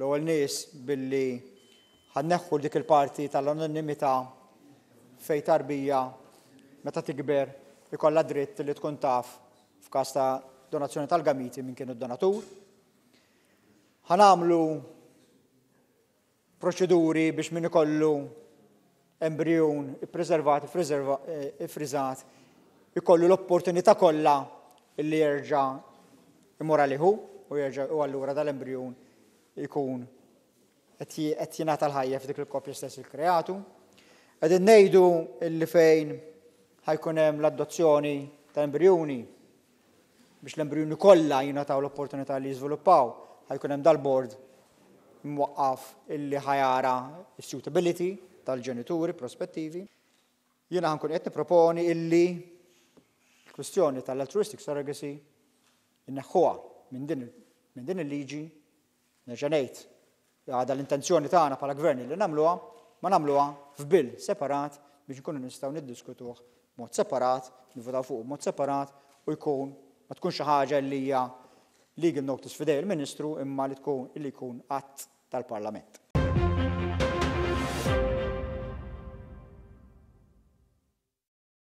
L-ewwel nies billi ħanneħħu dik il-parti tal-anonimità fejn tarbija meta tikber ikollha dritt li tkun taf f'każ ta' donazzjoni tal-gamiti min kienu d-donatur. Ħanagħmlu proċeduri biex min ikollu embrijun ippreservat, iffriżat, ikollu l-opportunità kollha li jerġa' imur għalihu u jerġa' u allura dal-embrijun ikun qed jingħata l-ħajja f'dik il-koppja stess il-kreatu. Qegħdin ngħidu li fejn ħajkun hemm l-adozzjoni ta' embrijuni Biex l-embrijuni kollha jingħataw l-opportunità li jiżviluppaw, ħa jkun hemm dal-bord imwaqqaf illi ħa jara s-suitability tal-ġenituri prospettivi. Jiena ħa nkun qiegħed nipproponi illi l-kwistjoni tal-altruistic surrogacy inneħħuha minn din il-liġi Nerġa' ngħid li għadha l-intenzjoni tagħna bħala Gvern illi nagħmluha, ma nagħmluha f'Bill separat biex nkunu nistgħu niddiskutuh b'mod separat, nivvutaw fuqu b'mod separat u jkun ma tkun xi ħaġa illi hija legal notice f'idej il-Ministru imma li tkun illi jkun att tal-Parlament.